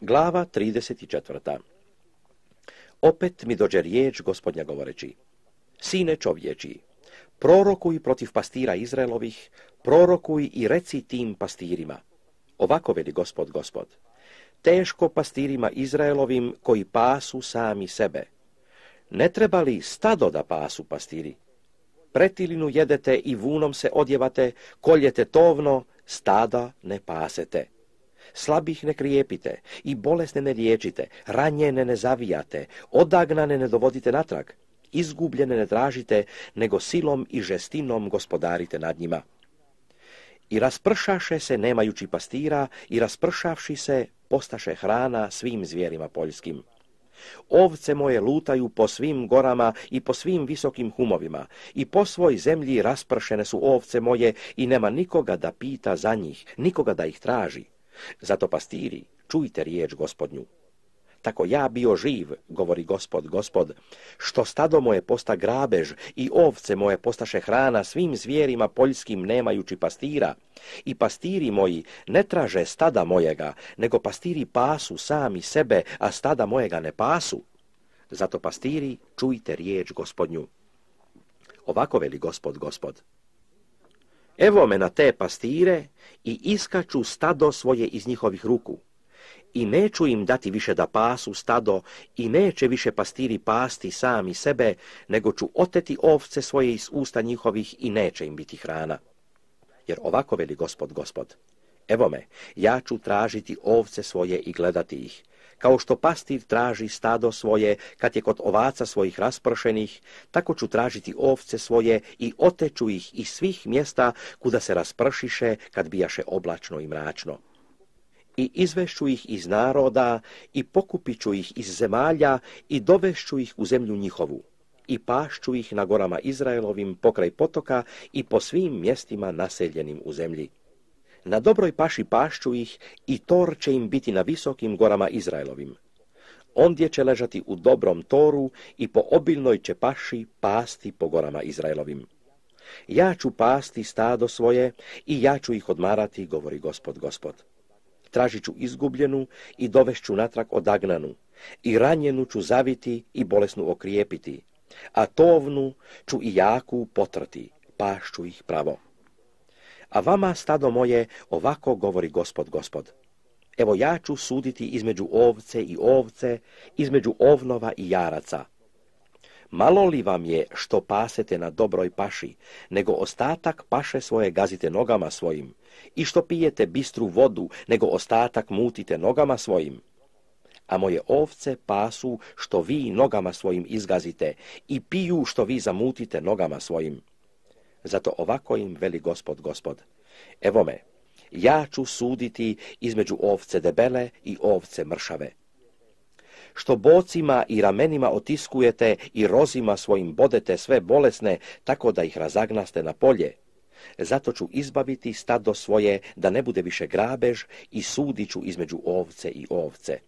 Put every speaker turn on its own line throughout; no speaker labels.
Glava 34. Opet mi dođe riječ gospodnja govoreći. Sine čovječi, prorokuj protiv pastira Izraelovih, prorokuj i reci tim pastirima. Ovako veli gospod gospod. Teško pastirima Izraelovim koji pasu sami sebe. Ne treba li stado da pasu pastiri? Pretilinu jedete i vunom se odjevate, koljete tovno, stada ne pasete. Slabih ne krijepite i bolesne ne liječite, ranjene ne zavijate, odagnane ne dovodite natrag, izgubljene ne tražite, nego silom i žestinom gospodarite nad njima. I raspršaše se nemajući pastira i raspršavši se postaše hrana svim zvijerima poljskim. Ovce moje lutaju po svim gorama i po svim visokim humovima i po svoj zemlji raspršene su ovce moje i nema nikoga da pita za njih, nikoga da ih traži. Zato pastiri, čujte riječ gospodnju. Tako ja bio živ, govori gospod, gospod, što stado moje posta grabež i ovce moje postaše hrana svim zvijerima poljskim nemajući pastira. I pastiri moji ne traže stada mojega, nego pastiri pasu sami sebe, a stada mojega ne pasu. Zato pastiri, čujte riječ gospodnju. Ovako veli gospod, gospod. Evo me na te pastire i iskaču stado svoje iz njihovih ruku. I neću im dati više da pasu stado i neće više pastiri pasti sami sebe, nego ću oteti ovce svoje iz usta njihovih i neće im biti hrana. Jer ovako veli gospod, gospod. Evo me, ja ću tražiti ovce svoje i gledati ih kao što pastir traži stado svoje kad je kod ovaca svojih raspršenih, tako ću tražiti ovce svoje i oteću ih iz svih mjesta kuda se raspršiše kad bijaše oblačno i mračno. I izvešću ih iz naroda i pokupit ću ih iz zemalja i dovešću ih u zemlju njihovu i pašću ih na gorama Izraelovim pokraj potoka i po svim mjestima naseljenim u zemlji na dobroj paši pašću ih i tor će im biti na visokim gorama Izraelovim. Ondje će ležati u dobrom toru i po obilnoj će paši pasti po gorama Izraelovim. Ja ću pasti stado svoje i ja ću ih odmarati, govori gospod gospod. Tražit ću izgubljenu i dovešću natrag odagnanu, i ranjenu ću zaviti i bolesnu okrijepiti, a tovnu ću i jaku potrati, pašću ih pravo. A vama, stado moje, ovako govori gospod, gospod. Evo ja ću suditi između ovce i ovce, između ovnova i jaraca. Malo li vam je što pasete na dobroj paši, nego ostatak paše svoje gazite nogama svojim, i što pijete bistru vodu, nego ostatak mutite nogama svojim? A moje ovce pasu što vi nogama svojim izgazite i piju što vi zamutite nogama svojim. Zato ovako im veli gospod, gospod. Evo me, ja ću suditi između ovce debele i ovce mršave. Što bocima i ramenima otiskujete i rozima svojim bodete sve bolesne, tako da ih razagnaste na polje. Zato ću izbaviti stado svoje, da ne bude više grabež i sudit ću između ovce i ovce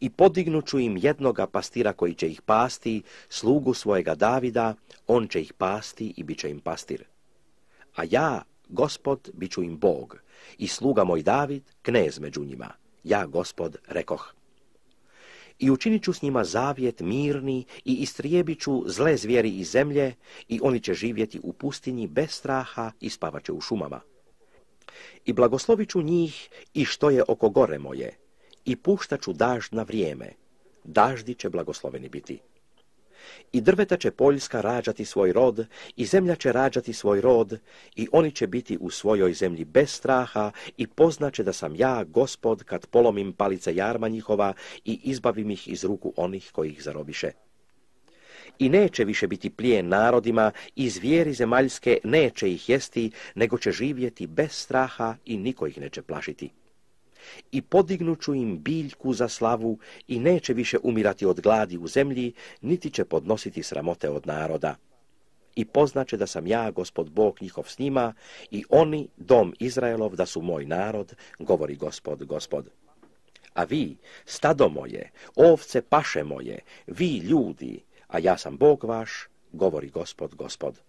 i podignuću im jednoga pastira koji će ih pasti, slugu svojega Davida, on će ih pasti i bit će im pastir. A ja, gospod, bit ću im Bog, i sluga moj David, knez među njima. Ja, gospod, rekoh. I učinit ću s njima zavjet mirni i istrijebit ću zle zvijeri iz zemlje i oni će živjeti u pustinji bez straha i spavat će u šumama. I blagoslovit ću njih i što je oko gore moje, i puštaću dažd na vrijeme. Daždi će blagosloveni biti. I drveta će Poljska rađati svoj rod, i zemlja će rađati svoj rod, i oni će biti u svojoj zemlji bez straha, i poznaće da sam ja, gospod, kad polomim palice jarma njihova i izbavim ih iz ruku onih koji ih zarobiše. I neće više biti plijen narodima, i zvijeri zemaljske neće ih jesti, nego će živjeti bez straha i niko ih neće plašiti i podignuću im biljku za slavu i neće više umirati od gladi u zemlji, niti će podnositi sramote od naroda. I poznaće da sam ja, gospod Bog njihov s njima, i oni, dom Izraelov, da su moj narod, govori gospod, gospod. A vi, stado moje, ovce paše moje, vi ljudi, a ja sam Bog vaš, govori gospod, gospod.